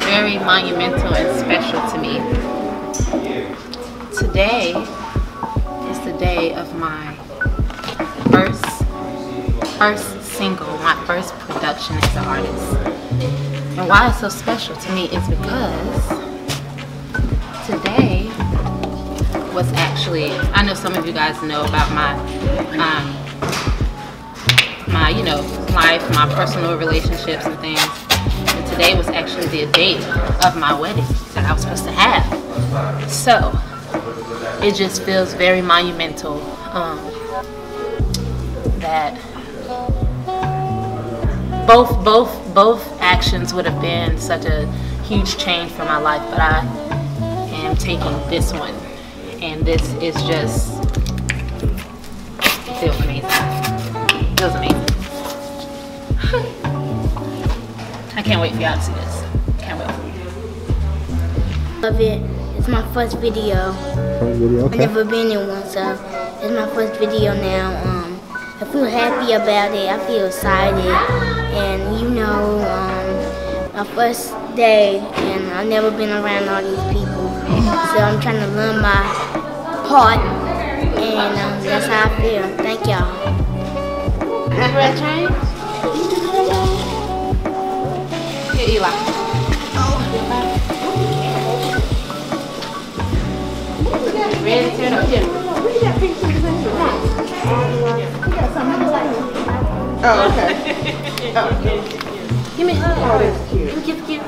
very monumental and special to me. Today is the day of my first first single, my first production as an artist. And why it's so special to me is because today was actually, I know some of you guys know about my um, my you know life, my personal relationships and things. And today was actually the date of my wedding that I was supposed to have. So it just feels very monumental um, that both both both actions would have been such a huge change for my life, but I am taking this one, and this is just feels amazing. Feels amazing. I can't wait for y'all to see this. Can't wait. Love it. It's my first video. First video, okay. I've never been in one, so it's my first video now. Um, I feel happy about it. I feel excited, and you know, um, my first day, and I've never been around all these people, so I'm trying to learn my part, and um, that's how I feel. Thank y'all. Remember that change? Here, Eli. Ready to turn up here. Oh, okay. Oh, Give me a hug. oh, that's cute. Give, give,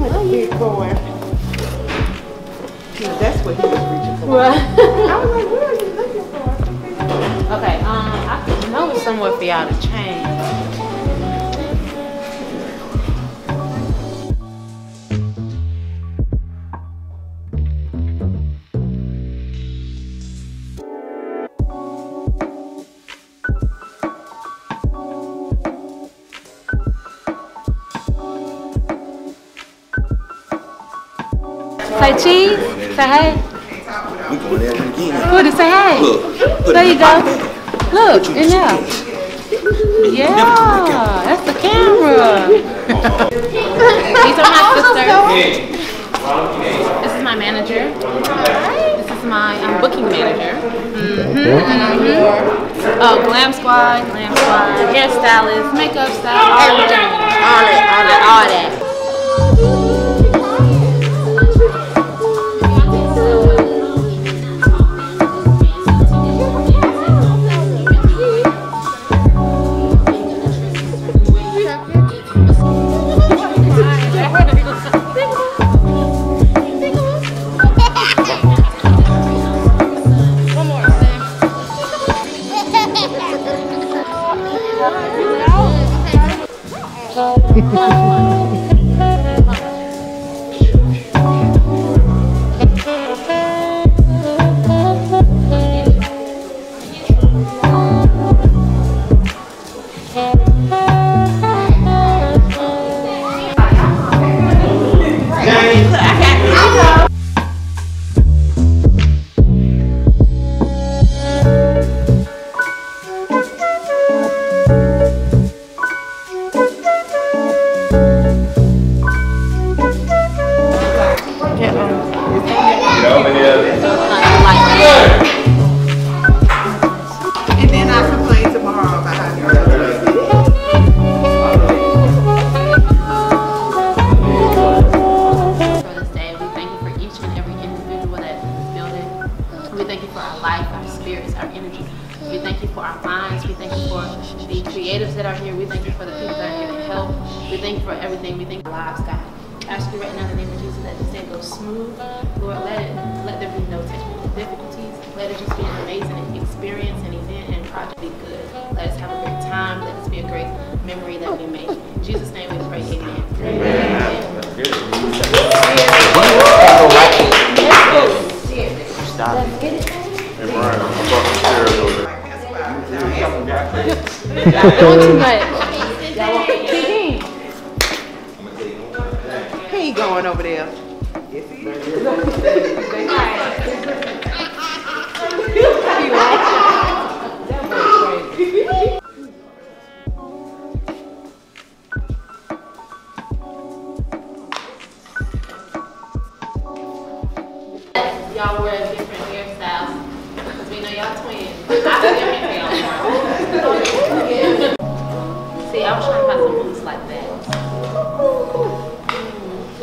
a big boy. That's what he was reaching for. Right. I was like, what somewhere for y'all to change. Say cheese. Say hey. We going there again. Put it. Say hey. Look, There you go. My bag. Look, Put you in there. Yeah, that's the camera. These are my sisters. This is my manager. This is my um, booking manager. Mm-hmm. Oh, glam squad, glam squad, hairstylist, makeup style, everything. All that, all Música Don't too much. He going over there. Yes, he is. y'all wear different hairstyles we know y'all twins. I see everything on I was trying to find some boots like that.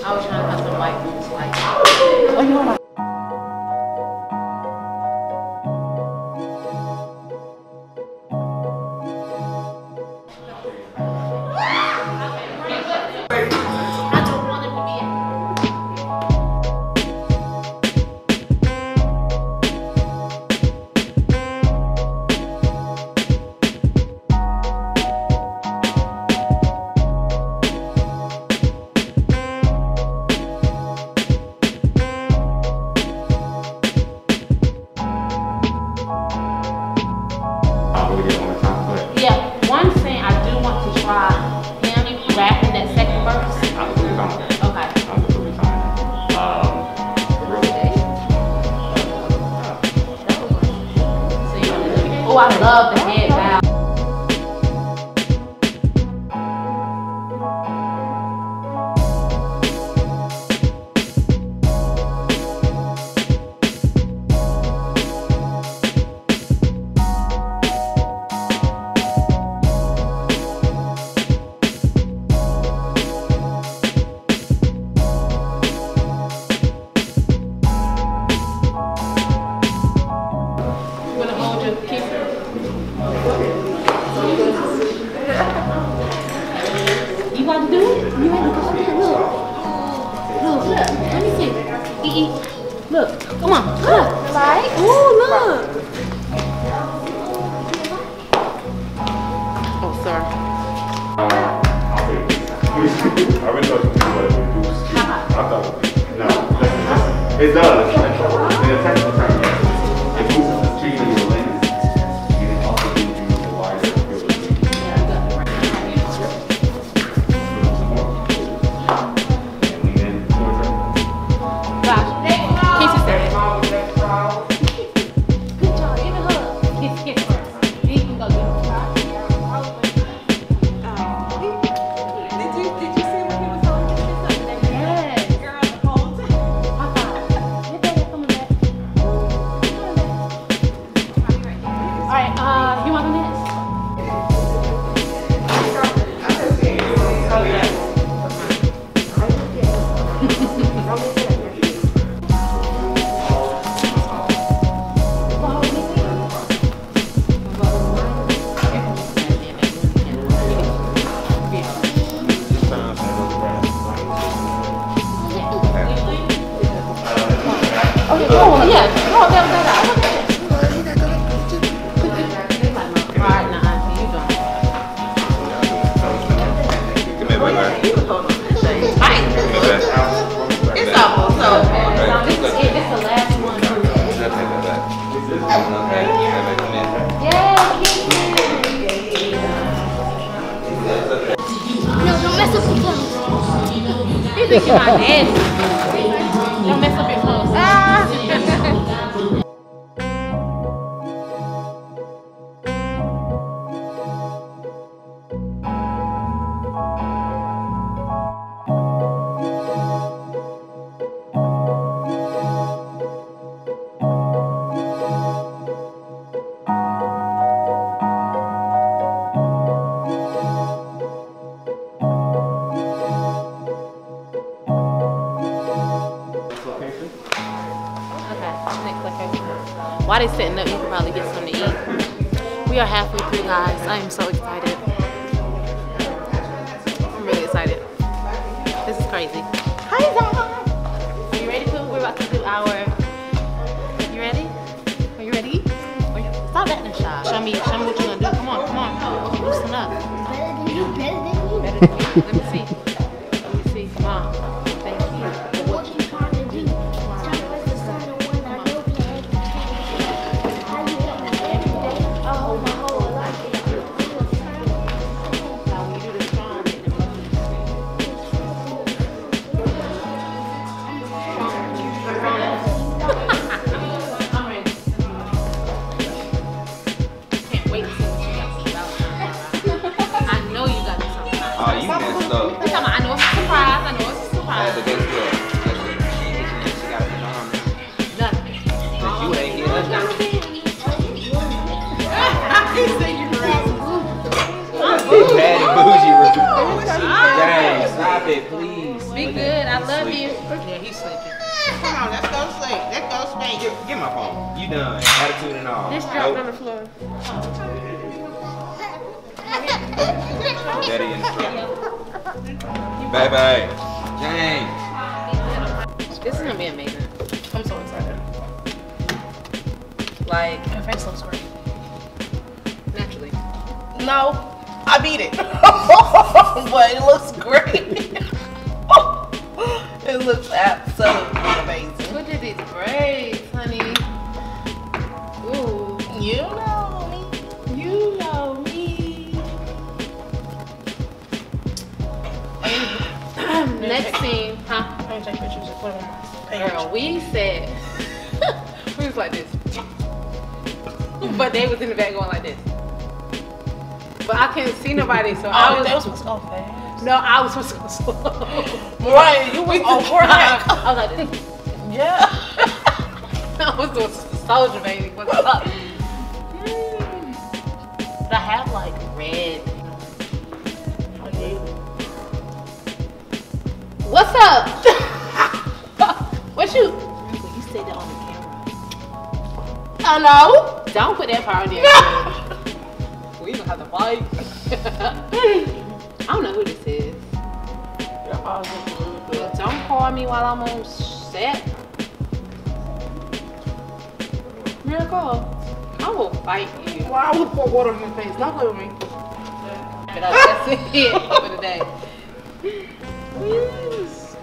I was trying to find some white boots like that. Oh, you It. does. it's not a. It's a time. It's almost so this is it. This is the last one. No, don't mess up your clothes. You my. Don't mess up your clothes. Somebody's setting up. You can probably get something to eat. We are halfway through, guys. I am so excited. Love you. Yeah, he's sleeping. Come on, let's go sleep. Let's go sleep. Get, get my phone. You done. Attitude and all. This dropped on the floor. Daddy in the. Bye bye. James. This is gonna be amazing. I'm so excited. Like My face looks great. naturally. No, I beat it. but it looks great. it looks absolutely amazing. Look at these braids, honey. Ooh. You know me. You know me. Next scene, huh? I can take pictures and put them on. Girl, we said we was like this. But they was in the back going like this. But I couldn't see nobody, so I Oh, was that was supposed to go fast. no, I was supposed to go slow. Right, you was on crack. I was like. Yeah. I was doing soldier baby. What's up? But I have like red. What's up? what you? You said that on the camera. I know. Don't put that part on there. Have to fight. I don't know who this is. But don't call me while I'm on set. Miracle, I will fight you. Why I would pour water on your face? Don't play with me. But that's it for today. Yes.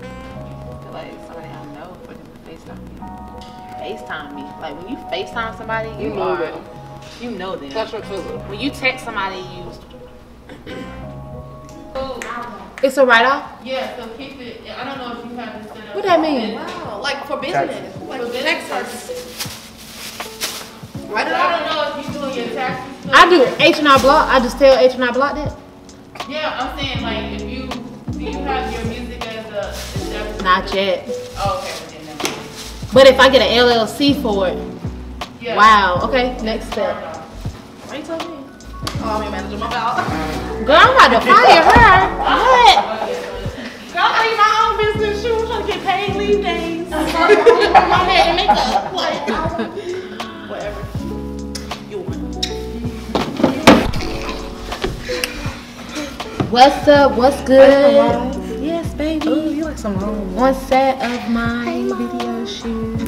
I feel like somebody I know for them to FaceTime me. FaceTime me. Like when you FaceTime somebody, you, You know are, them. You know them. That's your cousin. When you text somebody, you. It's a write-off. Yeah, so keep it. I don't know if you have this set up. What that mean? Wow, like for business. Like For business Texas. So I don't know if you're doing your taxes. still. I do H and R Block. I just tell H and R Block that. Yeah, I'm saying like if you do you have your music as a is Not yet. Oh, okay, then never mind. But if I get an LLC for it, Yeah. wow. Okay, next step. Why you tell me? Oh, I'm your manager. My bad. Girl, I'm about to fire her. What? Girl, I need my own business. Shoot, I'm trying to get paid leave days. my hair and makeup. Like, whatever. You want. What's up? What's good? Yes, baby. Oh, you like some long. One set of my video shoot.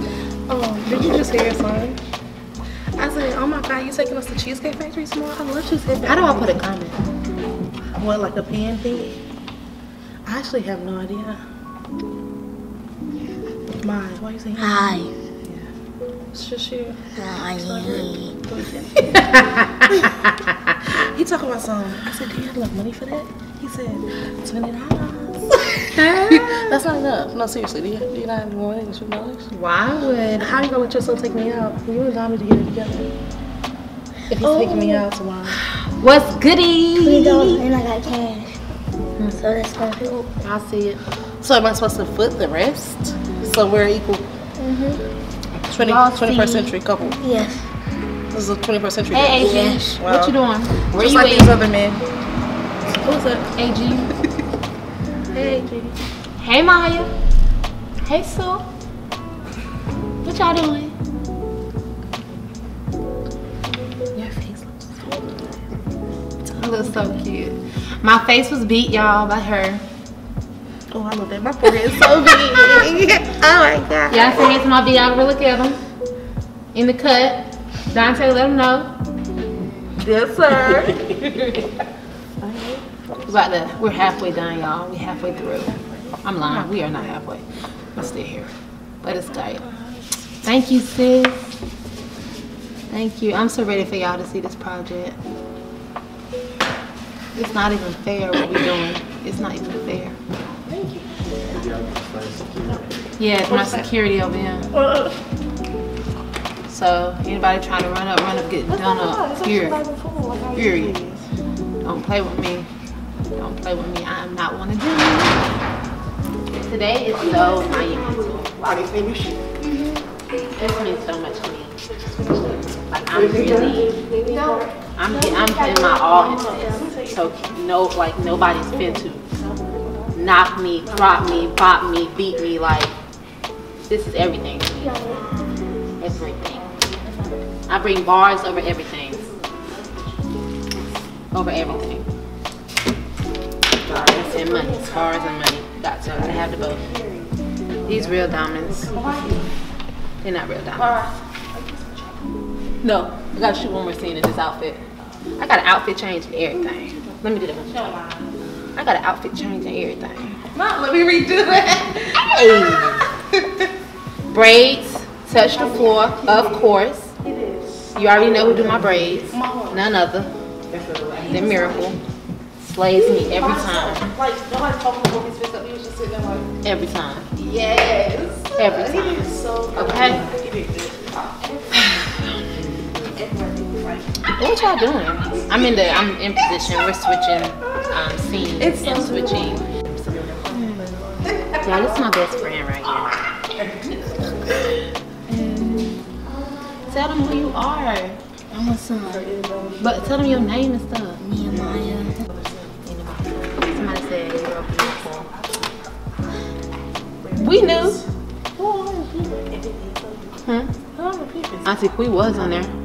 Oh, did you just hear your son? I said, oh my god, you taking us to Cheesecake Factory tomorrow? I love Cheesecake How do I put a comment? What, like a pen thing? I actually have no idea. Mine, why you saying? Hi. Yeah. It's just you. Hi. He talking about some. I said, do you have enough money for that? He said, twenty dollars. That's not enough. No, seriously, do you, do you not have more than two dollars? Why would? How you gonna let your son take me out? You and Dami to get it together. If he's taking me out tomorrow. What's goody? Twenty dollars and I got cash. So that's gonna help. I see it. So am I supposed to foot the rest? So we're equal. Mm-hmm. 20, Y'all 21st see. century couple. Yes. This is a 21st century Hey, couple. AG. Yes. What you doing? Where Just you like at? these other men. Who's that? AG. Hey, AG. Hey, Maya. Hey, Sue. What y'all doing? Your face looks so good. You look so cute. My face was beat, y'all, by her. Oh, I love that. My forehead is so big. oh my god. Y'all hey to my videographer. Look at him. Um, in the cut. Dante, let him know. Yes, sir. We're about we're halfway done, y'all. We're halfway through. I'm lying. We are not halfway. We're still here. But it's great. Thank you, sis. Thank you. I'm so ready for y'all to see this project. It's not even fair what we're doing. It's not even fair. Thank you. Yeah, it's my security over here. So anybody trying to run up, run up, get done up. Here. Period. Don't play with me. Don't play with me. I am not one of them. Today is so monumental. Like, this means so much to me. Like I'm really, I'm, I'm putting my all into this. So no, like nobody's fin to. knock me, drop me, bop me, beat me. Like, this is everything. Everything. I bring bars over everything. Over everything. And money. Bars and money. Got to. I have the both. These real diamonds. They're not real diamonds. No, I gotta shoot one more scene in this outfit. I got an outfit change and everything. Let me do that one. I got an outfit change and everything. Not let me redo that. Hey. braids touch the floor, of course. It is. You already know who do my braids. None other than Miracle. Slays me every time. Like nobody told him to his fist up. He was just sitting there like, Every time. yes. Every He time. did so good. Okay. He. What y'all doing? I'm in the I'm in position. We're switching um scenes It's so and switching. Yeah, this is my best friend right here. Tell them who you are. I'm a son. But tell them your name and stuff. Nehemiah. Somebody said you're beautiful. We knew. Hmm? Auntie Quee was on there.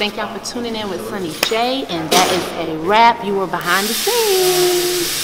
Thank y'all for tuning in with Sunny J. And that is a wrap. You were behind the scenes.